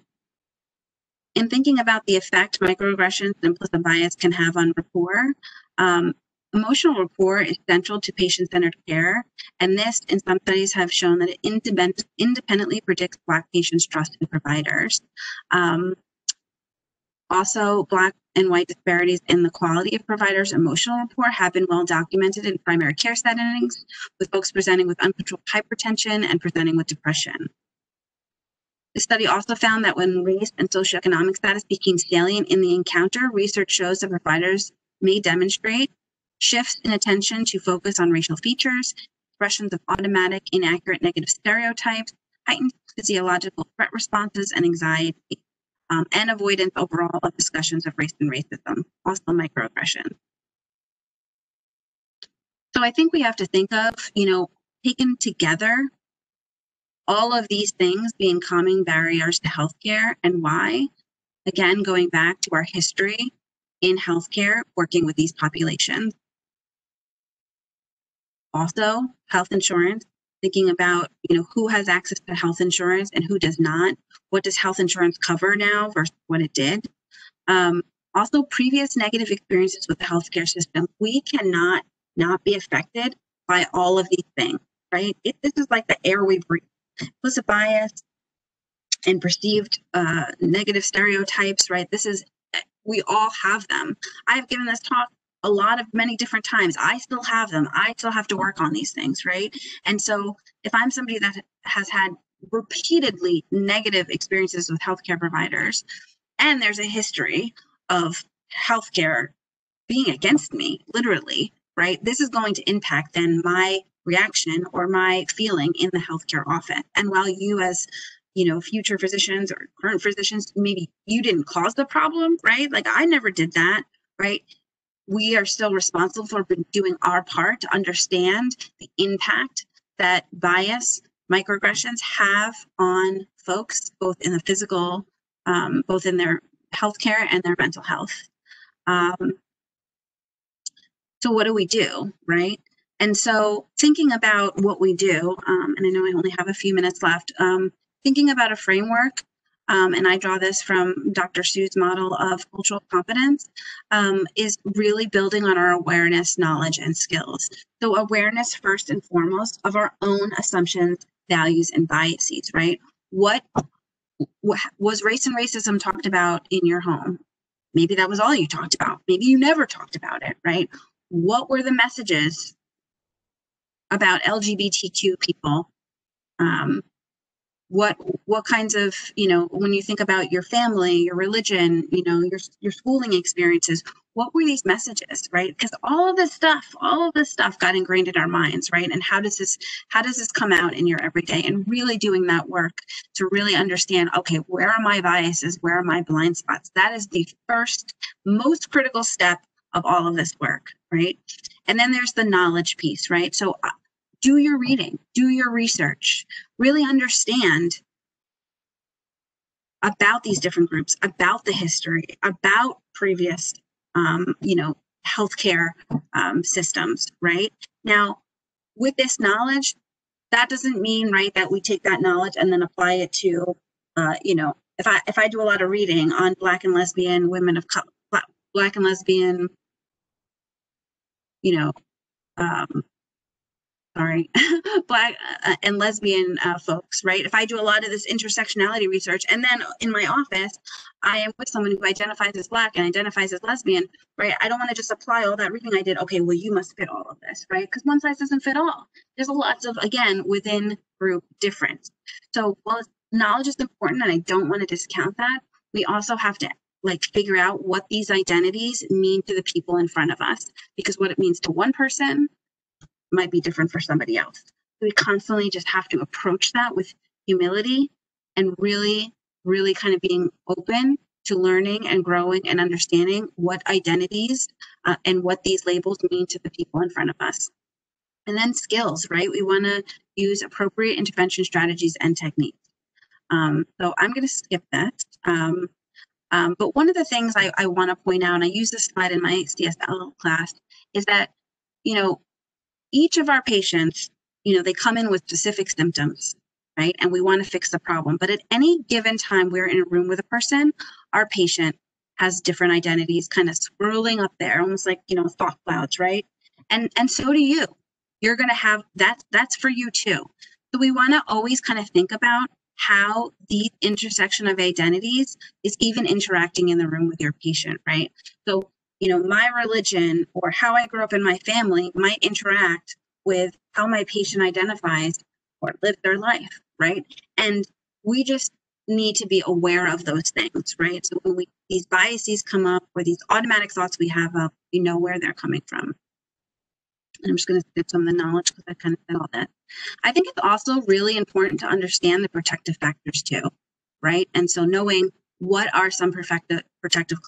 In thinking about the effect microaggressions and implicit bias can have on rapport, um, emotional rapport is central to patient-centered care, and this, in some studies, have shown that it independ independently predicts Black patients' trust in providers. Um, also, Black and white disparities in the quality of providers' emotional rapport have been well documented in primary care settings, with folks presenting with uncontrolled hypertension and presenting with depression. The study also found that when race and socioeconomic status became salient in the encounter, research shows that providers may demonstrate shifts in attention to focus on racial features, expressions of automatic, inaccurate, negative stereotypes, heightened physiological threat responses, and anxiety um, and avoidance overall of discussions of race and racism, also microaggression. So I think we have to think of, you know, taken together, all of these things being common barriers to healthcare and why. Again, going back to our history in healthcare, working with these populations. Also, health insurance thinking about you know who has access to health insurance and who does not. What does health insurance cover now versus what it did? Um, also previous negative experiences with the healthcare system we cannot not be affected by all of these things right? It, this is like the air we breathe. Implicit bias and perceived uh, negative stereotypes right? This is we all have them. I've given this talk a lot of many different times. I still have them. I still have to work on these things, right? And so if I'm somebody that has had repeatedly negative experiences with healthcare providers, and there's a history of healthcare being against me, literally, right? This is going to impact then my reaction or my feeling in the healthcare office. And while you as you know future physicians or current physicians maybe you didn't cause the problem right like i never did that right we are still responsible for doing our part to understand the impact that bias microaggressions have on folks both in the physical um, both in their healthcare and their mental health. Um, so what do we do right? And so thinking about what we do um, and i know i only have a few minutes left um, thinking about a framework um, and I draw this from Dr. Sue's model of cultural competence, um, is really building on our awareness, knowledge, and skills. So awareness first and foremost of our own assumptions, values, and biases, right? What, was race and racism talked about in your home? Maybe that was all you talked about. Maybe you never talked about it, right? What were the messages about LGBTQ people um, what what kinds of you know when you think about your family your religion you know your your schooling experiences what were these messages right? Because all of this stuff all of this stuff got ingrained in our minds right? And how does this how does this come out in your everyday? And really doing that work to really understand okay where are my biases? Where are my blind spots? That is the first most critical step of all of this work right? And then there's the knowledge piece right? So uh, do your reading, do your research, really understand about these different groups, about the history, about previous, um, you know, healthcare um, systems, right? Now, with this knowledge, that doesn't mean, right, that we take that knowledge and then apply it to, uh, you know, if I if I do a lot of reading on Black and lesbian women of color, Black and lesbian, you know, um, sorry, black uh, and lesbian uh, folks, right? If I do a lot of this intersectionality research, and then in my office, I am with someone who identifies as black and identifies as lesbian, right? I don't want to just apply all that reading I did. Okay, well, you must fit all of this, right? Because one size doesn't fit all. There's a lots of, again, within group difference. So while knowledge is important, and I don't want to discount that, we also have to like figure out what these identities mean to the people in front of us because what it means to one person might be different for somebody else. We constantly just have to approach that with humility and really, really kind of being open to learning and growing and understanding what identities uh, and what these labels mean to the people in front of us. And then skills, right? We want to use appropriate intervention strategies and techniques. Um, so I'm going to skip that. Um, um, but one of the things I, I want to point out, and I use this slide in my CSL class, is that, you know, each of our patients, you know, they come in with specific symptoms, right? And we want to fix the problem. But at any given time we're in a room with a person, our patient has different identities kind of swirling up there, almost like, you know, thought clouds, right? And and so do you you're going to have that that's for you too so we want to always kind of think about how the intersection of identities is even interacting in the room with your patient right so you know my religion or how i grew up in my family might interact with how my patient identifies or lives their life right and we just need to be aware of those things right so when we these biases come up or these automatic thoughts we have up you know where they're coming from and I'm just going to skip some of the knowledge because I kind of said all that. I think it's also really important to understand the protective factors too, right? And so knowing what are some protective protective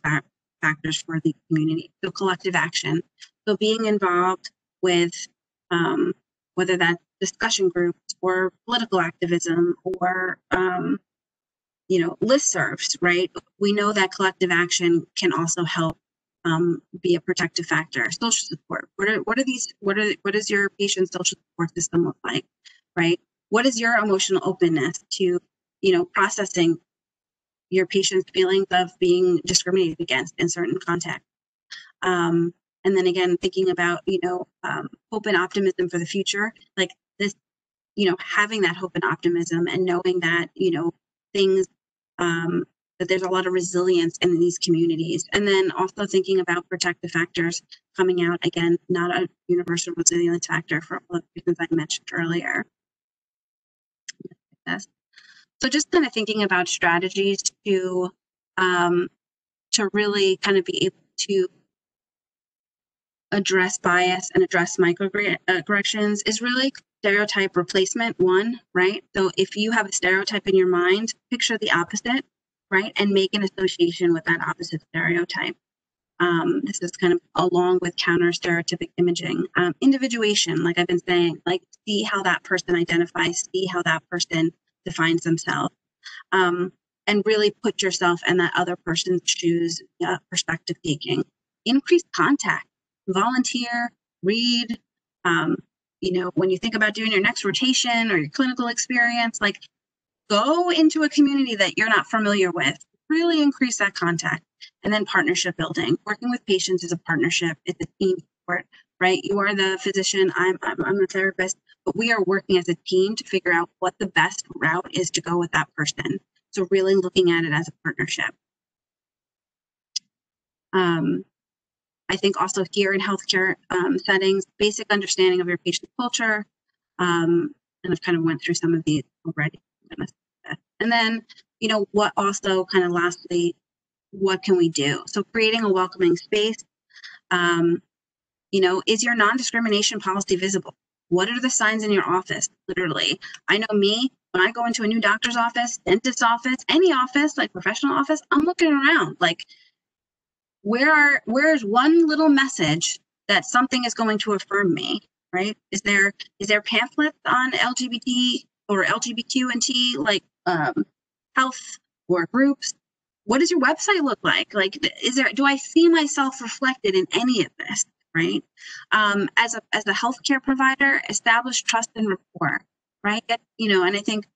factors for the community. So collective action. So being involved with um, whether that's discussion groups or political activism or um, you know listservs, right? We know that collective action can also help um, be a protective factor. Social support. What are what are these? What are what does your patient's social support system look like? Right. What is your emotional openness to, you know, processing your patient's feelings of being discriminated against in certain contexts? Um, and then again, thinking about you know um, hope and optimism for the future, like this, you know, having that hope and optimism and knowing that you know things um, that there's a lot of resilience in these communities. And then also thinking about protective factors coming out, again, not a universal resilience factor for all the reasons I mentioned earlier. So just kind of thinking about strategies to um, to really kind of be able to address bias and address microaggressions is really stereotype replacement one, right? So if you have a stereotype in your mind, picture the opposite right? And make an association with that opposite stereotype. Um, this is kind of along with counter stereotypic imaging. Um, individuation, like I've been saying, like see how that person identifies, see how that person defines themselves, um, and really put yourself in that other person's shoes, uh, perspective taking. Increase contact, volunteer, read. Um, you know, when you think about doing your next rotation or your clinical experience, like go into a community that you're not familiar with, really increase that contact. And then partnership building. Working with patients is a partnership, it's a team sport, right? You are the physician, I'm, I'm, I'm the therapist, but we are working as a team to figure out what the best route is to go with that person. So, really looking at it as a partnership. Um, I think also here in healthcare um, settings, basic understanding of your patient culture, um, and I've kind of went through some of these already. And then, you know, what also kind of lastly, what can we do? So creating a welcoming space. Um, you know, is your non-discrimination policy visible? What are the signs in your office? Literally, I know me when I go into a new doctor's office, dentist's office, any office, like professional office, I'm looking around like, where are where's one little message that something is going to affirm me? Right? Is there is there pamphlets on LGBT or LGBTQ and T like um, health or groups what does your website look like like is there do i see myself reflected in any of this right um, as a as a healthcare provider establish trust and rapport right you know and i think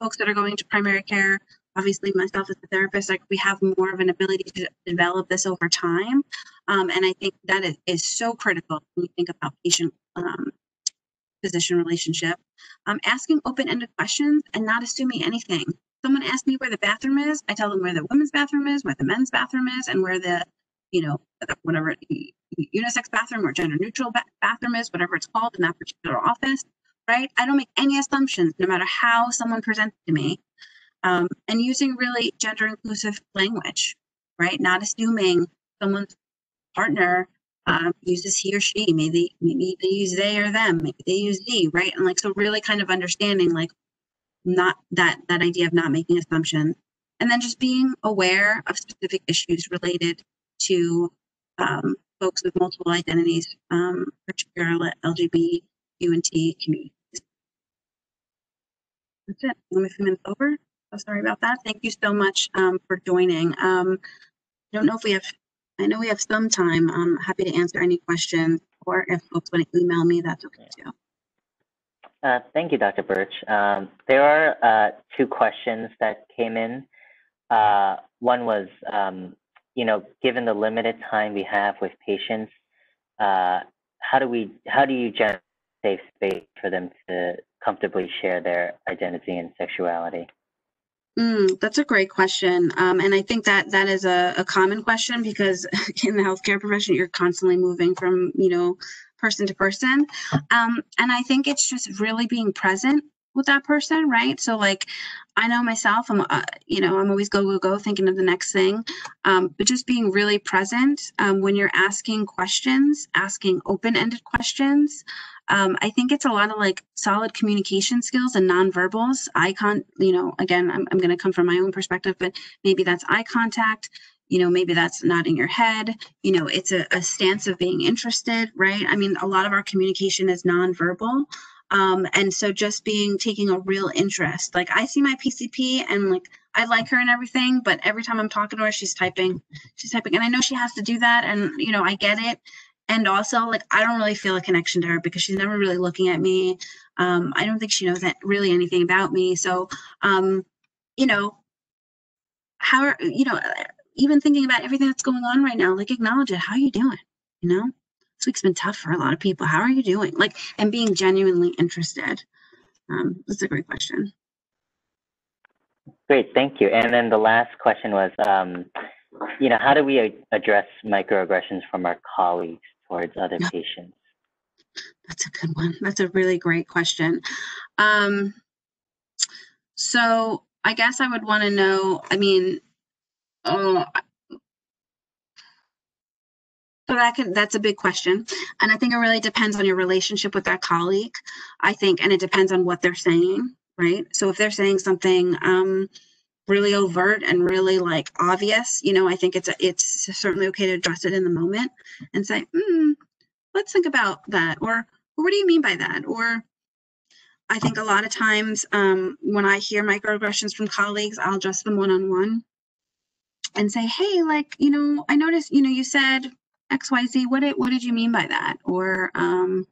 folks that are going to primary care obviously myself as a therapist like we have more of an ability to develop this over time um, and i think that is, is so critical when you think about patient um, physician relationship. Um, asking open-ended questions and not assuming anything. Someone asks me where the bathroom is, I tell them where the women's bathroom is, where the men's bathroom is, and where the, you know, whatever unisex bathroom or gender neutral ba bathroom is, whatever it's called in that particular office, right? I don't make any assumptions, no matter how someone presents to me. Um, and using really gender inclusive language, right? Not assuming someone's partner um, uses he or she. Maybe maybe they use they or them. Maybe they use ze, right? And like so, really kind of understanding like not that that idea of not making assumptions. and then just being aware of specific issues related to um, folks with multiple identities, um, particularly LGBTQ and T communities. That's it. I'm a few minutes over. So sorry about that. Thank you so much um, for joining. Um, I don't know if we have, I know we have some time. I'm happy to answer any questions or if folks want to email me, that's okay too. Uh, thank you, Dr. Birch. Um, there are uh, two questions that came in. Uh, one was, um, you know, given the limited time we have with patients, uh, how do we, how do you generate safe space for them to comfortably share their identity and sexuality? Mm, that's a great question. Um, and I think that that is a, a common question because in the healthcare profession, you're constantly moving from, you know, person to person. Um, and I think it's just really being present with that person, right? So like, I know myself, I'm, uh, you know, I'm always go, go, go thinking of the next thing. Um, but just being really present um, when you're asking questions, asking open-ended questions. Um, I think it's a lot of like solid communication skills and nonverbals. Eye con, you know, again, I'm, I'm going to come from my own perspective, but maybe that's eye contact, you know maybe that's nodding your head you know it's a, a, stance of being interested right i mean a lot of our communication is nonverbal um, and so just being taking a real interest like i see my pcp and like i like her and everything but every time i'm talking to her she's typing she's typing and i know she has to do that and you know i get it and also like i don't really feel a connection to her because she's never really looking at me um, i don't think she knows that really anything about me so um, you know how are you know even thinking about everything that's going on right now, like acknowledge it. How are you doing? You know, this week's been tough for a lot of people. How are you doing? Like, and being genuinely interested. Um, that's a great question. Great, thank you. And then the last question was, um, you know, how do we address microaggressions from our colleagues towards other yeah. patients? That's a good one. That's a really great question. Um, so I guess I would want to know, I mean, uh, so that can that's a big question. And I think it really depends on your relationship with that colleague. I think, and it depends on what they're saying, right? So if they're saying something um, really overt and really like obvious, you know, I think it's a, it's certainly okay to address it in the moment and say, hmm, let's think about that. Or, what do you mean by that? Or I think a lot of times um, when I hear microaggressions from colleagues, I'll address them one on one and say, hey, like, you know, I noticed, you know, you said XYZ. What did what did you mean by that? Or um,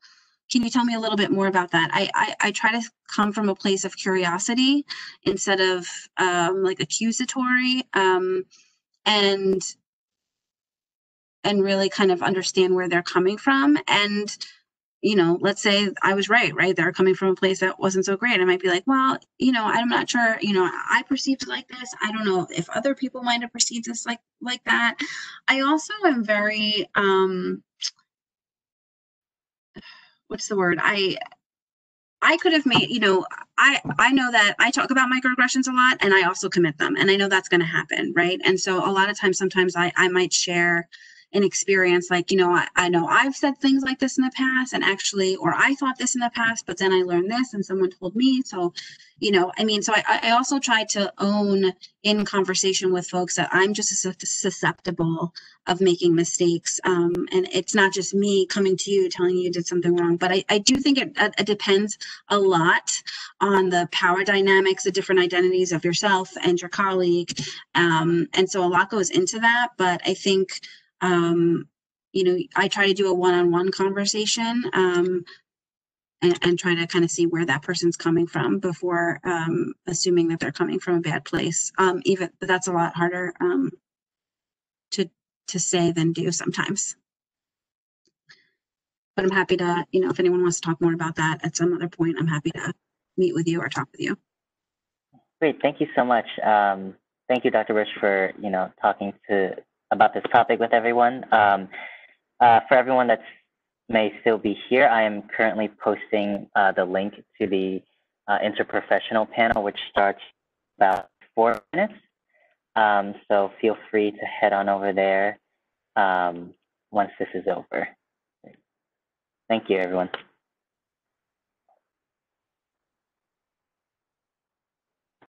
can you tell me a little bit more about that? I, I, I try to come from a place of curiosity instead of um, like accusatory um, and and really kind of understand where they're coming from and you know, let's say I was right, right? They're coming from a place that wasn't so great. I might be like, well, you know, I'm not sure, you know, I perceived it like this. I don't know if other people might have perceived this like like that. I also am very um what's the word? I I could have made, you know, I I know that I talk about microaggressions a lot and I also commit them and I know that's going to happen, right? And so a lot of times sometimes I I might share an experience like you know I, I know i've said things like this in the past and actually or i thought this in the past but then i learned this and someone told me. So you know i mean so i, I also try to own in conversation with folks that i'm just susceptible of making mistakes. Um, and it's not just me coming to you telling you you did something wrong but i, I do think it, it depends a lot on the power dynamics the different identities of yourself and your colleague. Um, and so a lot goes into that but i think um, you know, I try to do a one-on-one conversation um, and, and, try to kind of see where that person's coming from before um, assuming that they're coming from a bad place. Um, even but that's a lot harder um, to to say than do sometimes. But I'm happy to, you know, if anyone wants to talk more about that at some other point, I'm happy to meet with you or talk with you. Great, thank you so much. Um, thank you, Dr. Rich, for you know talking to about this topic with everyone. Um, uh, for everyone that may still be here, I am currently posting uh, the link to the uh, interprofessional panel, which starts about four minutes. Um, so feel free to head on over there um, once this is over. Thank you, everyone.